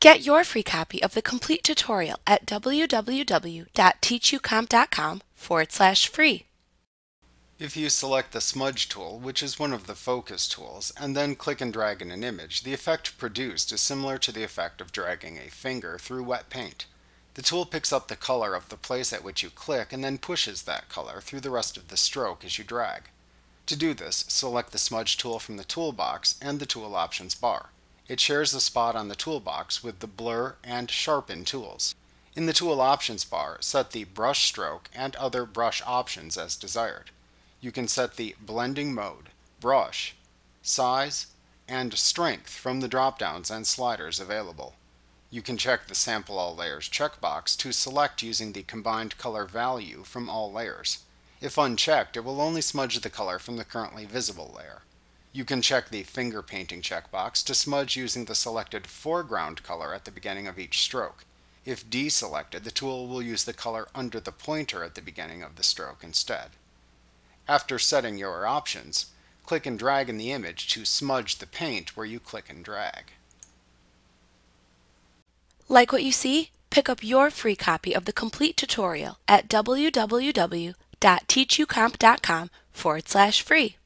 Get your free copy of the complete tutorial at www.teachucomp.com forward slash free. If you select the smudge tool, which is one of the focus tools, and then click and drag in an image, the effect produced is similar to the effect of dragging a finger through wet paint. The tool picks up the color of the place at which you click and then pushes that color through the rest of the stroke as you drag. To do this, select the smudge tool from the toolbox and the tool options bar. It shares the spot on the toolbox with the blur and sharpen tools. In the tool options bar, set the brush stroke and other brush options as desired you can set the blending mode, brush, size, and strength from the drop-downs and sliders available. You can check the Sample All Layers checkbox to select using the combined color value from all layers. If unchecked, it will only smudge the color from the currently visible layer. You can check the Finger Painting checkbox to smudge using the selected foreground color at the beginning of each stroke. If deselected, the tool will use the color under the pointer at the beginning of the stroke instead. After setting your options, click and drag in the image to smudge the paint where you click and drag. Like what you see? Pick up your free copy of the complete tutorial at www.teachucomp.com forward slash free.